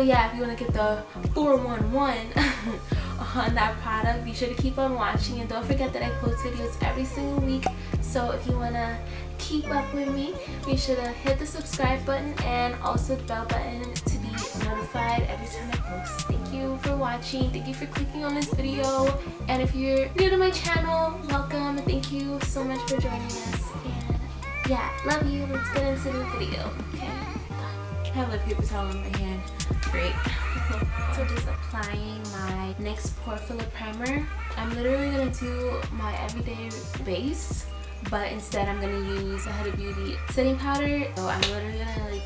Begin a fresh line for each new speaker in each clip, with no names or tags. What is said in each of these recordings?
yeah, if you want to get the 411 on that product, be sure to keep on watching and don't forget that I post videos every single week. So if you want to keep up with me, be sure to hit the subscribe button and also the bell button to be notified every time I post. Thank you for watching. Thank you for clicking on this video. And if you're new to my channel, welcome. Thank you so much for joining us. And yeah, love you. Let's get into the video. Okay. I have a paper towel in my hand. Great. so just applying my NYX Pore Filler Primer. I'm literally going to do my everyday base but instead I'm gonna use a Huda Beauty setting powder. So I'm literally gonna like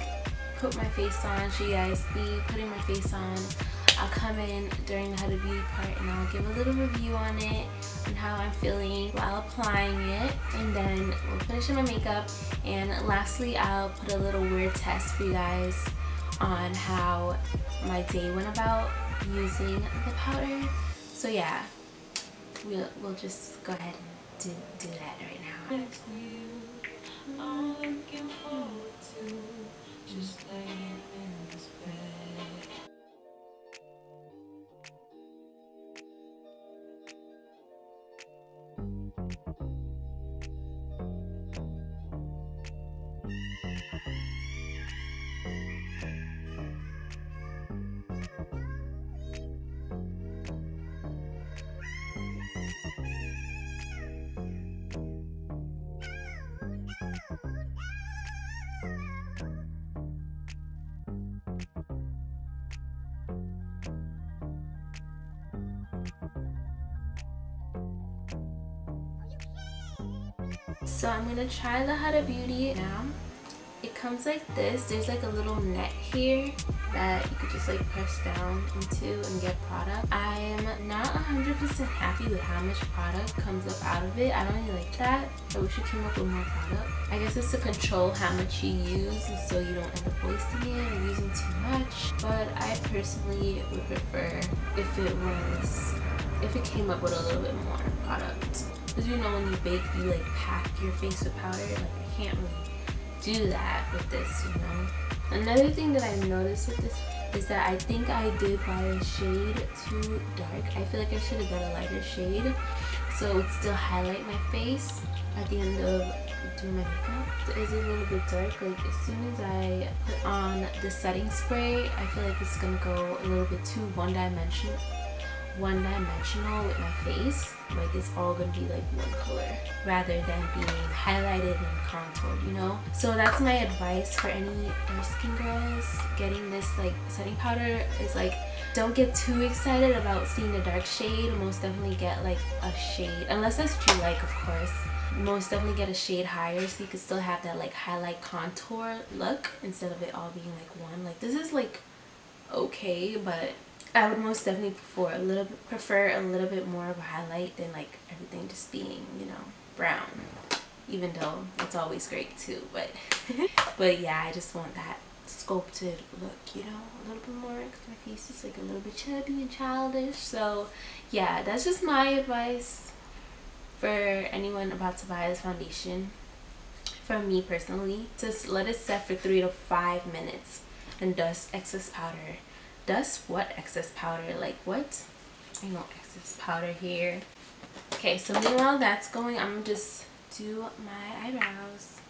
put my face on, show you guys me putting my face on. I'll come in during the Huda Beauty part and I'll give a little review on it and how I'm feeling while applying it. And then we'll finish my makeup. And lastly, I'll put a little weird test for you guys on how my day went about using the powder. So yeah, we'll, we'll just go ahead and do, do that right now. So I'm going to try the Huda Beauty now. It comes like this. There's like a little net here that you could just like press down into and get product. I am not 100% happy with how much product comes up out of it. I don't really like that. I wish it came up with more product. I guess it's to control how much you use so you don't end up wasting it or using too much. But I personally would prefer if it was, if it came up with a little bit more product. Because you know when you bake, you like pack your face with powder. Like I can't really do that with this, you know. Another thing that I noticed with this is that I think I did buy a shade too dark. I feel like I should have got a lighter shade so it would still highlight my face at the end of doing my makeup. It is a little bit dark. Like as soon as I put on the setting spray, I feel like it's gonna go a little bit too one-dimensional one-dimensional with my face like it's all gonna be like one color rather than being highlighted and contoured you know? So that's my advice for any dark skin girls. Getting this like setting powder is like don't get too excited about seeing a dark shade. Most definitely get like a shade unless that's what you like of course. Most definitely get a shade higher so you can still have that like highlight contour look instead of it all being like one. Like this is like okay but I would most definitely prefer a little bit, prefer a little bit more of a highlight than like everything just being you know brown. Even though it's always great too but mm-hmm. but yeah I just want that sculpted look you know a little bit more because my face is like a little bit chubby and childish. So yeah that's just my advice for anyone about to buy this foundation. For me personally just let it set for three to five minutes and dust excess powder dust what excess powder like what? I know excess powder here. Okay so meanwhile that's going I'm just do my eyebrows.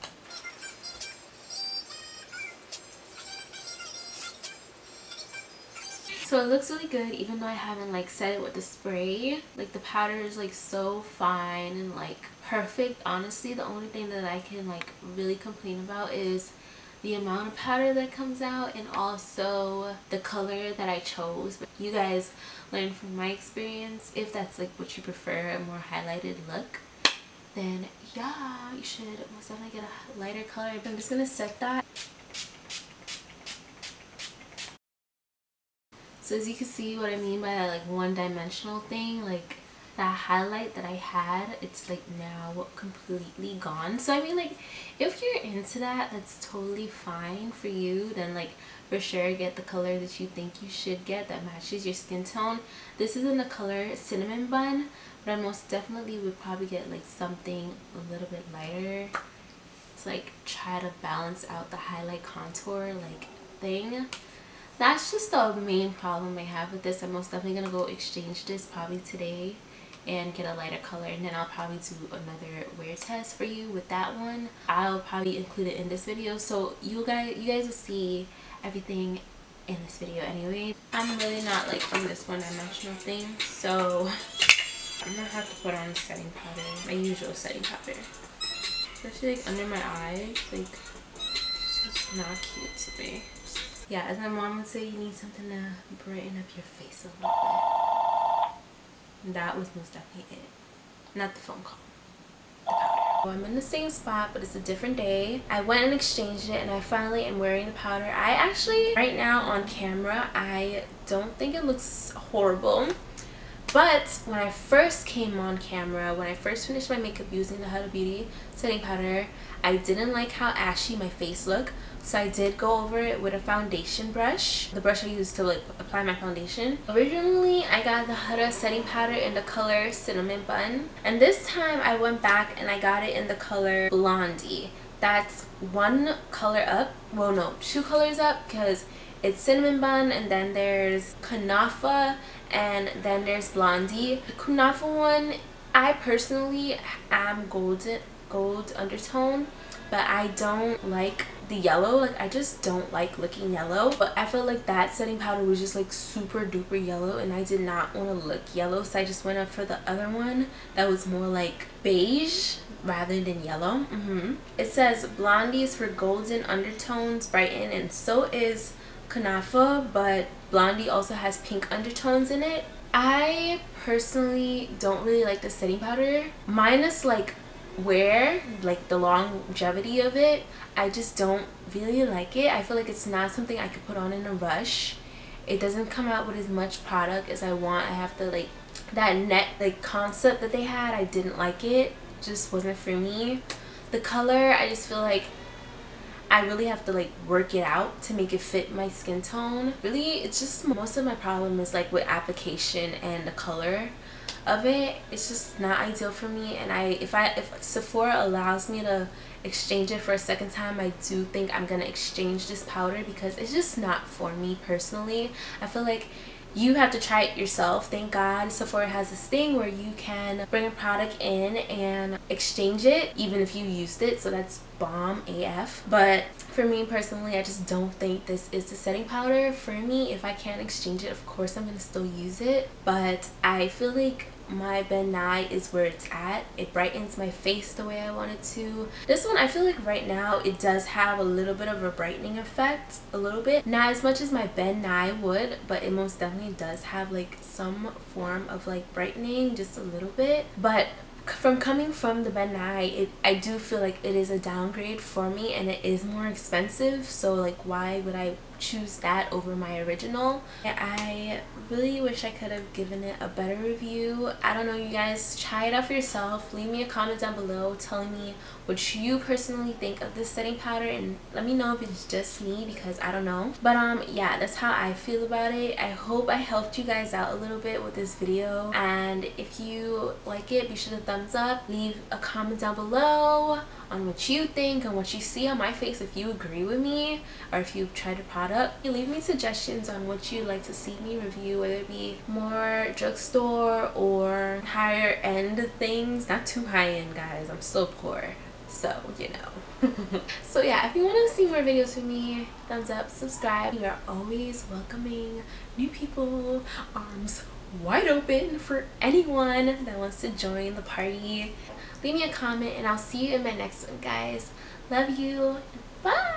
So it looks really good even though I haven't like set it with the spray. Like the powder is like so fine and like perfect. Honestly the only thing that I can like really complain about is the amount of powder that comes out and also the color that I chose. But you guys learn from my experience if that's like what you prefer, a more highlighted look then yeah, you should most definitely get a lighter color. I'm just gonna set that. So as you can see what I mean by that like one dimensional thing, like that highlight that I had it's like now completely gone. So I mean like if you're into that that's totally fine for you then like for sure get the color that you think you should get that matches your skin tone. This is in the color cinnamon bun but I most definitely would probably get like something a little bit lighter to like try to balance out the highlight contour like thing. That's just the main problem I have with this. I'm most definitely gonna go exchange this probably today and get a lighter color and then I'll probably do another wear test for you with that one. I'll probably include it in this video so you guys you guys will see everything in this video anyway. I'm really not like from this one-dimensional thing so I'm gonna have to put on setting powder my usual setting powder. Especially like under my eyes like it's just not cute to me. Yeah as my mom would say you need something to brighten up your face a little bit that was most definitely it not the phone call I'm in the same spot but it's a different day. I went and exchanged it and I finally am wearing the powder. I actually, right now on camera, I don't think it looks horrible. But when I first came on camera, when I first finished my makeup using the Huda Beauty setting powder, I didn't like how ashy my face looked. So I did go over it with a foundation brush. The brush I used to like apply my foundation. Originally, I got the Huda setting powder in the color Cinnamon Bun. And this time I went back and I got it in the color Blondie. That's one color up. Well, no, two colors up because it's cinnamon bun and then there's kunafa and then there's blondie the kunafa one i personally am golden gold undertone but i don't like the yellow like i just don't like looking yellow but i felt like that setting powder was just like super duper yellow and i did not want to look yellow so i just went up for the other one that was more like beige rather than yellow mm -hmm. it says blondies for golden undertones brighten and so is Kunafa, but Blondie also has pink undertones in it. I personally don't really like the setting powder. Minus like wear, like the longevity of it, I just don't really like it. I feel like it's not something I could put on in a rush. It doesn't come out with as much product as I want. I have to like, that net like concept that they had, I didn't like it. just wasn't for me. The color, I just feel like I really have to like work it out to make it fit my skin tone. Really, it's just most of my problem is like with application and the color of it. It's just not ideal for me and I if I if Sephora allows me to exchange it for a second time, I do think I'm gonna exchange this powder because it's just not for me personally. I feel like you have to try it yourself. Thank God Sephora has this thing where you can bring a product in and exchange it even if you used it. So that's bomb AF. But for me personally, I just don't think this is the setting powder for me. If I can't exchange it, of course I'm going to still use it. But I feel like my Ben Nye is where it's at. It brightens my face the way I want it to. This one, I feel like right now it does have a little bit of a brightening effect, a little bit. Not as much as my Ben Nye would, but it most definitely does have like some form of like brightening, just a little bit. But from coming from the Ben Nye, it, I do feel like it is a downgrade for me and it is more expensive. So like why would I choose that over my original. I really wish I could have given it a better review. I don't know you guys try it out for yourself. Leave me a comment down below telling me what you personally think of this setting powder and let me know if it's just me because I don't know. But um yeah that's how I feel about it. I hope I helped you guys out a little bit with this video and if you like it be sure to thumbs up. Leave a comment down below on what you think and what you see on my face if you agree with me or if you've tried a product. Leave me suggestions on what you'd like to see me review, whether it be more drugstore or higher end things. Not too high end guys, I'm so poor. So, you know. so yeah, if you want to see more videos from me, thumbs up, subscribe. We are always welcoming new people, arms wide open for anyone that wants to join the party leave me a comment and I'll see you in my next one guys. Love you. Bye.